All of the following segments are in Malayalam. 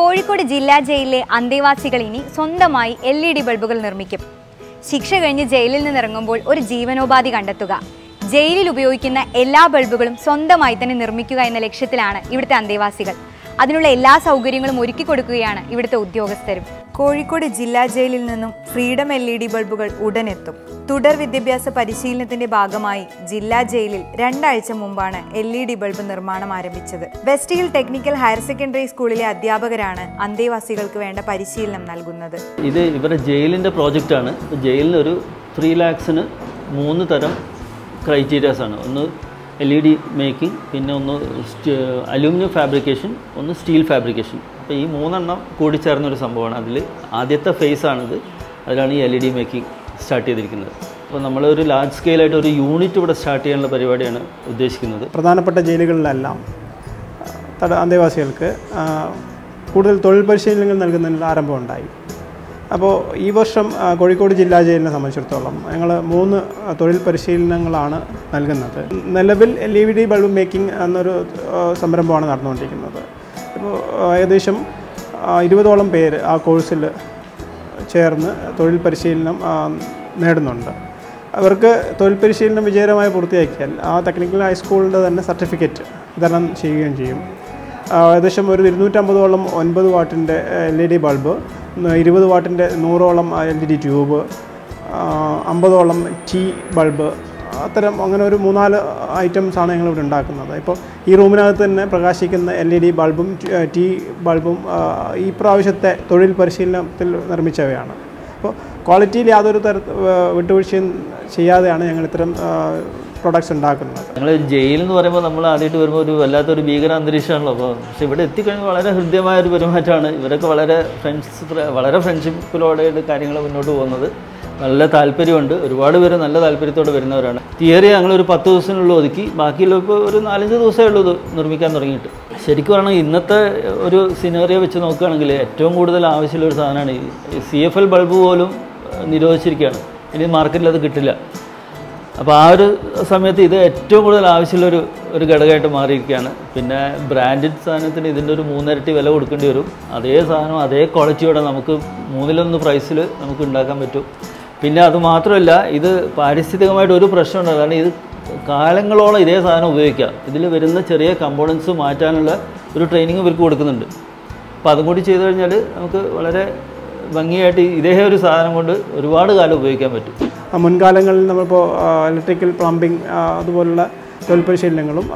കോഴിക്കോട് ജില്ലാ ജയിലിലെ അന്തേവാസികൾ ഇനി സ്വന്തമായി എൽ ഇ ഡി ബൾബുകൾ നിർമ്മിക്കും. ശിക്ഷ കഴിഞ്ഞ് ജയിലിൽ നിന്നിറങ്ങുമ്പോൾ ഒരു ജീവനോപാധി കണ്ടെത്തുക. ജയിലിൽ ഉപയോഗിക്കുന്ന എല്ലാ ബൾബുകളും സ്വന്തമായി തന്നെ നിർമ്മിക്കുക എന്ന ലക്ഷ്യത്തിലാണ് ഇവിടുത്തെ അന്തേവാസികൾ. അതിനുള്ള എല്ലാ സൗകര്യങ്ങളും ഒരുക്കി കൊടുക്കുകയാണ് ഇവിടുത്തെ ഉദ്യോഗസ്ഥരും. കോഴിക്കോട് ജില്ലാ ജയിലിൽ നിന്നും ഫ്രീഡം എൽ ഇ ഡി ബൾബുകൾ ഉടനെത്തും. തുടർ വിദ്യാഭ്യാസ പരിശീലനത്തിന്റെ ഭാഗമായി ജില്ലാ ജയിലിൽ രണ്ടാഴ്ച മുമ്പാണ് എൽ ഇ ഡി ബൾബ് നിർമ്മാണം ആരംഭിച്ചത്. West Hill technical higher secondary സ്കൂളിലെ അധ്യാപകരാണ് അന്തേവാസികൾക്ക് വേണ്ട പരിശീലനം നൽകുന്നത്. ഇത് ഇവരുടെ ജയിലിന്റെ പ്രോജക്റ്റ് ആണ് ജയിലിന് ഒരു ത്രീ ലാക്സിന് മൂന്ന് തരം ക്രൈറ്റീരിയാസ് ആണ്. ഒന്ന് എൽ ഇ ഡി മേക്കിംഗ് പിന്നെ ഒന്ന് അലൂമിനിയം ഫാബ്രിക്കേഷൻ ഒന്ന് സ്റ്റീൽ ഫാബ്രിക്കേഷൻ അപ്പോൾ ഈ മൂന്നെണ്ണം കൂടിച്ചേർന്ന ഒരു സംഭവമാണ്. അതിൽ ആദ്യത്തെ ഫേസ് ആണിത്. അതിലാണ് ഈ L E D making start ചെയ്തിരിക്കുന്നത്. അപ്പോൾ നമ്മളൊരു ലാർജ് സ്കെയിലായിട്ട് ഒരു യൂണിറ്റ് ഇവിടെ സ്റ്റാർട്ട് ചെയ്യാനുള്ള പരിപാടിയാണ് ഉദ്ദേശിക്കുന്നത്. പ്രധാനപ്പെട്ട ജയിലുകളിലെല്ലാം തട അന്തേവാസികൾക്ക് കൂടുതൽ തൊഴിൽ പരിശീലനങ്ങൾ നൽകുന്നതിനുള്ള ആരംഭമുണ്ടായി അപ്പോൾ ഈ വർഷം കോഴിക്കോട് ജില്ലാ ജയിലിനെ സംബന്ധിച്ചിടത്തോളം ഞങ്ങൾ മൂന്ന് തൊഴിൽ പരിശീലനങ്ങളാണ് നൽകുന്നത്. നിലവിൽ L E D bulb making എന്നൊരു സംരംഭമാണ് നടന്നുകൊണ്ടിരിക്കുന്നത്. ഏകദേശം ഇരുപതോളം പേര് ആ കോഴ്സിൽ ചേർന്ന് തൊഴിൽ പരിശീലനം നേടുന്നുണ്ട്. അവർക്ക് തൊഴിൽ പരിശീലനം വിജയകരമായി പൂർത്തിയാക്കിയാൽ ആ ടെക്നിക്കൽ ഹൈസ്കൂളിന്റെ തന്നെ സർട്ടിഫിക്കറ്റ് വിതരണം ചെയ്യുകയും ചെയ്യും. ഏകദേശം ഒരു ഇരുന്നൂറ്റമ്പതോളം ഒൻപത് വാട്ടിന്റെ എൽ ഇ ഡി ബൾബ് ഇരുപത് വാട്ടിന്റെ നൂറോളം എൽ ഇ ഡി ട്യൂബ് അമ്പതോളം ടീ ബൾബ് അത്തരം അങ്ങനെ ഒരു മൂന്നാൽ ഐറ്റംസാണ് ഞങ്ങൾ ഇവിടെ ഉണ്ടാക്കുന്നത്. ഇപ്പോൾ ഈ റൂമിനകത്ത് തന്നെ പ്രകാശിക്കുന്ന എൽ ഇ ഡി ബൾബും ടി ബൾബും ഈ പ്രാവശ്യത്തെ തൊഴിൽ പരിശീലനത്തിൽ നിർമ്മിച്ചവയാണ്. അപ്പോൾ ക്വാളിറ്റിയിൽ യാതൊരു തര വിട്ടുവീഴ്ചയും ചെയ്യാതെയാണ് ഞങ്ങൾ ഇത്തരം പ്രൊഡക്ട്സ് ഉണ്ടാക്കുന്നത്. ഞങ്ങൾ ജയിൽ എന്ന് പറയുമ്പോൾ നമ്മൾ ആദ്യമായിട്ട് വരുമ്പോൾ ഒരു വല്ലാത്തൊരു ഭീകര അന്തരീക്ഷമാണല്ലോ അപ്പോൾ പക്ഷെ ഇവിടെ എത്തിക്കഴിഞ്ഞാൽ വളരെ ഹൃദ്യമായ ഒരു പെരുമാറ്റമാണ്. ഇവരൊക്കെ വളരെ ഫ്രണ്ട്സ് വളരെ ഫ്രണ്ട്ഷിപ്പിലൂടെയാണ് കാര്യങ്ങൾ മുന്നോട്ട് പോകുന്നത്. നല്ല താല്പര്യമുണ്ട്. ഒരുപാട് പേര് നല്ല താല്പര്യത്തോടെ വരുന്നവരാണ്. തിയറി ഞങ്ങളൊരു പത്ത് ദിവസത്തിനുള്ളിൽ ഒതുക്കി. ബാക്കിയുള്ള ഇപ്പോൾ ഒരു നാലഞ്ച് ദിവസമേ ഉള്ളൂ ഇത് നിർമ്മിക്കാൻ തുടങ്ങിയിട്ട്. ശരിക്കും പറഞ്ഞാൽ ഇന്നത്തെ ഒരു സിനറിയ വെച്ച് നോക്കുകയാണെങ്കിൽ ഏറ്റവും കൂടുതൽ ആവശ്യമുള്ള ഒരു സാധനമാണ് ഈ സി എഫ് എൽ ബൾബ് പോലും നിരോധിച്ചിരിക്കുകയാണ്. ഇനി മാർക്കറ്റിൽ അത് കിട്ടില്ല. അപ്പോൾ ആ ഒരു സമയത്ത് ഇത് ഏറ്റവും കൂടുതൽ ആവശ്യമുള്ളൊരു ഒരു ഒരു ഘടകമായിട്ട് മാറിയിരിക്കുകയാണ്. പിന്നെ ബ്രാൻഡഡ് സാധനത്തിന് ഇതിന്റെ ഒരു മൂന്നിരട്ടി വില കൊടുക്കേണ്ടി വരും. അതേ സാധനം അതേ ക്വാളിറ്റിയോടെ നമുക്ക് മൂന്നിലൊന്ന് പ്രൈസിൽ നമുക്ക് ഉണ്ടാക്കാൻ പറ്റും. പിന്നെ അത് മാത്രമല്ല ഇത് പാരിസ്ഥിതികമായിട്ട് ഒരു പ്രശ്നമുണ്ട് കാരണം ഇത് കാലങ്ങളോളം ഇതേ സാധനം ഉപയോഗിക്കാം ഇതിൽ വരുന്ന ചെറിയ കമ്പോണൻസ് മാറ്റാനുള്ള ഒരു ട്രെയിനിങ് ഇവർക്ക് കൊടുക്കുന്നുണ്ട്. അപ്പോൾ അതും കൂടി ചെയ്തു കഴിഞ്ഞാൽ നമുക്ക് വളരെ ഭംഗിയായിട്ട് ഇതേ ഒരു സാധനം കൊണ്ട് ഒരുപാട് കാലം ഉപയോഗിക്കാൻ പറ്റും. മുൻകാലങ്ങളിൽ നമ്മളിപ്പോൾ ഇലക്ട്രിക്കൽ പ്ലംബിംഗ് അതുപോലുള്ള തൊഴിൽ പരിശീലനങ്ങളും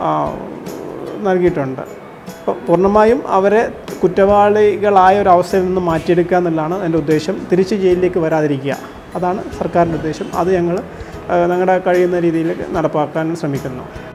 നൽകിയിട്ടുണ്ട്. അപ്പോൾ പൂർണമായും അവരെ കുറ്റവാളികളായ ഒരു അവസ്ഥയിൽ നിന്ന് മാറ്റിയെടുക്കുക എന്നുള്ളതാണ് എന്റെ ഉദ്ദേശം. തിരിച്ച് ജയിലിലേക്ക് വരാതിരിക്കുക. അതാണ് സർക്കാരിന്റെ ഉദ്ദേശം. അത് ഞങ്ങൾ ഞങ്ങളുടെ കഴിയുന്ന രീതിയിൽ നടപ്പാക്കാൻ ശ്രമിക്കുന്നു.